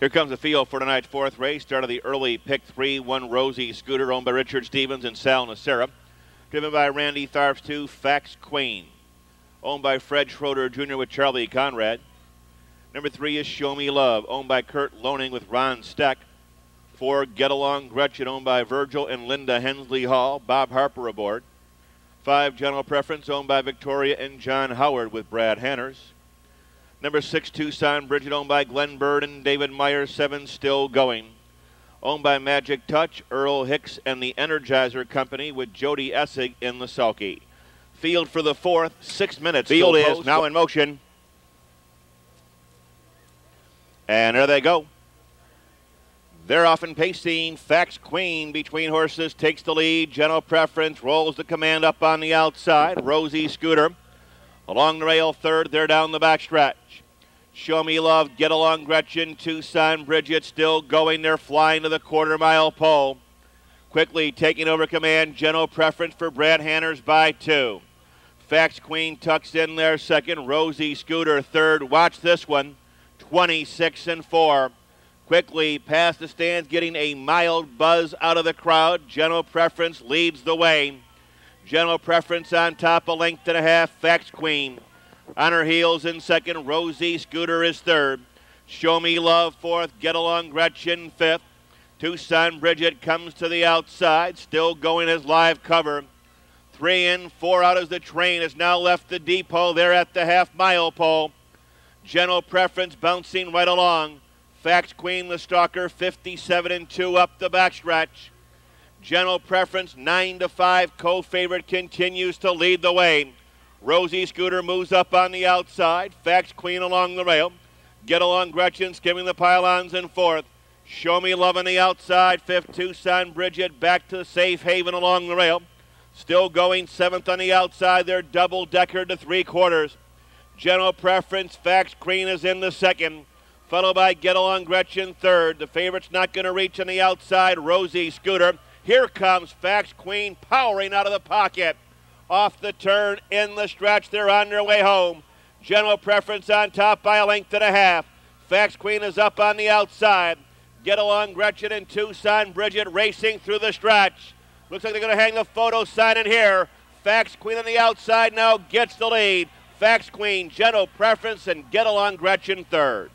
Here comes the field for tonight's fourth race. Start of the early pick three, one Rosie Scooter, owned by Richard Stevens and Sal Nacera. Driven by Randy Tharps, two Fax Queen, owned by Fred Schroeder Jr. with Charlie Conrad. Number three is Show Me Love, owned by Kurt Loning with Ron Steck. Four, Get Along Gretchen, owned by Virgil and Linda Hensley Hall. Bob Harper aboard. Five, General Preference, owned by Victoria and John Howard with Brad Hanners. Number six, Tucson Bridget, owned by Glenn Bird and David Meyer. Seven, still going. Owned by Magic Touch, Earl Hicks, and the Energizer Company with Jody Essig in the sulky. Field for the fourth, six minutes. Field is now in motion. And there they go. They're off in pacing. Fax Queen between horses takes the lead. General Preference rolls the command up on the outside. Rosie Scooter along the rail third. They're down the backstretch. Show Me Love, Get Along Gretchen, Tucson Bridget still going. They're flying to the quarter mile pole. Quickly taking over command. General Preference for Brad Hanners by two. Fax Queen tucks in there second. Rosie Scooter third. Watch this one. 26 and 4. Quickly past the stands, getting a mild buzz out of the crowd. General Preference leads the way. General Preference on top, a length and a half. Fax Queen on her heels in second. Rosie Scooter is third. Show Me Love fourth. Get Along Gretchen fifth. Tucson Bridget comes to the outside, still going as live cover. Three in, four out as the train has now left the depot. There at the half mile pole. General Preference bouncing right along. Fax Queen the stalker, 57 and 2 up the backstretch. General Preference 9 to 5. Co favorite continues to lead the way. Rosie Scooter moves up on the outside. Fax Queen along the rail. Get along Gretchen skimming the pylons in fourth. Show Me Love on the outside. Fifth, Tucson Bridget back to the Safe Haven along the rail. Still going seventh on the outside. They're double decker to three quarters. General Preference. Fax Queen is in the second followed by Get Along Gretchen third. The favorite's not going to reach on the outside, Rosie Scooter. Here comes Fax Queen powering out of the pocket. Off the turn, in the stretch, they're on their way home. General Preference on top by a length and a half. Fax Queen is up on the outside. Get Along Gretchen and Tucson Bridget racing through the stretch. Looks like they're going to hang the photo sign in here. Fax Queen on the outside now gets the lead. Fax Queen, General Preference, and Get Along Gretchen third.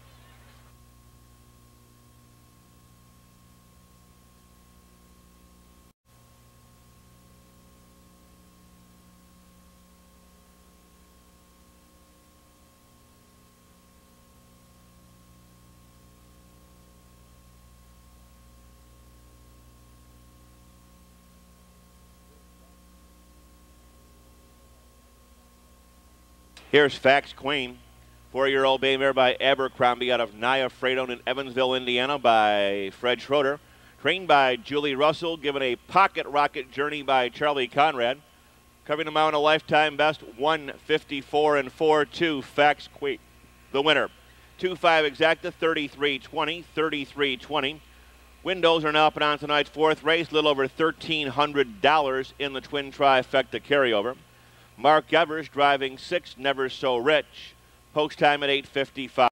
Here's Fax Queen, four-year-old bay mare by Abercrombie out of Naya Freighton in Evansville, Indiana by Fred Schroeder. Trained by Julie Russell, given a pocket rocket journey by Charlie Conrad. Covering the mount a lifetime best 154 and 4 2 Fax Queen. The winner. 2 5 exacta 33 20, 33 20. Windows are now put on tonight's fourth race, a little over $1,300 in the twin trifecta carryover. Mark Evers driving six, never so rich. Post time at 8.55.